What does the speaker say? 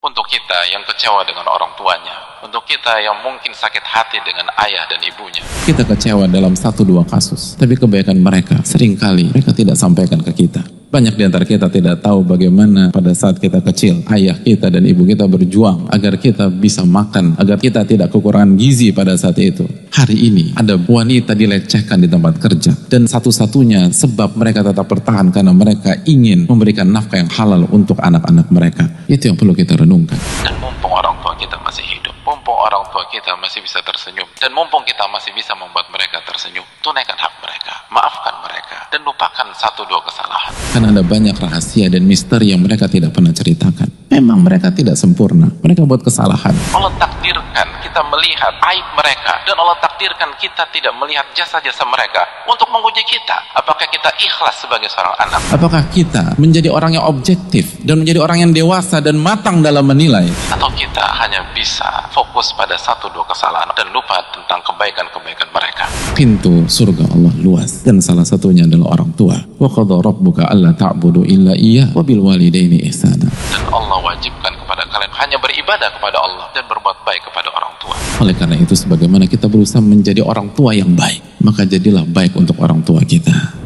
Untuk kita yang kecewa dengan orang tuanya, untuk kita yang mungkin sakit hati dengan ayah dan ibunya. Kita kecewa dalam satu dua kasus, tapi kebaikan mereka sering kali mereka tidak sampaikan ke kita. Banyak di antara kita tidak tahu bagaimana pada saat kita kecil, ayah kita dan ibu kita berjuang agar kita bisa makan, agar kita tidak kekurangan gizi pada saat itu. Hari ini ada wanita dilecehkan di tempat kerja dan satu-satunya sebab mereka tetap bertahan karena mereka ingin memberikan nafkah yang halal untuk anak-anak mereka. Itu yang perlu kita renungkan. Dan mumpung orang tua kita masih hidup, mumpung orang tua kita masih bisa tersenyum, dan mumpung kita masih bisa membuat mereka tersenyum, tunaikan hak mereka, maafkan dan lupakan satu dua kesalahan. Kan ada banyak rahasia dan misteri yang mereka tidak pernah ceritakan. Memang mereka tidak sempurna. Mereka buat kesalahan. Allah takdirkan kita melihat aib mereka dan Allah takdirkan kita tidak melihat jasa-jasa mereka untuk menguji kita. Apakah kita ikhlas sebagai seorang anak? Apakah kita menjadi orang yang objektif dan menjadi orang yang dewasa dan matang dalam menilai? Atau kita hanya bisa fokus pada satu dua kesalahan dan lupa tentang kebaikan-kebaikan mereka? Pintu surga Allah luas dan salah satunya adalah orang tua. Wa qadha rabbuka alla ta'budu illa iyyah wa bil walidaini ihsana. Dan Allah wajibkan kepada kalian hanya beribadah kepada Allah dan berbuat baik kepada orang tua. Oleh karena itu sebagaimana kita berusaha menjadi orang tua yang baik, maka jadilah baik untuk orang tua kita.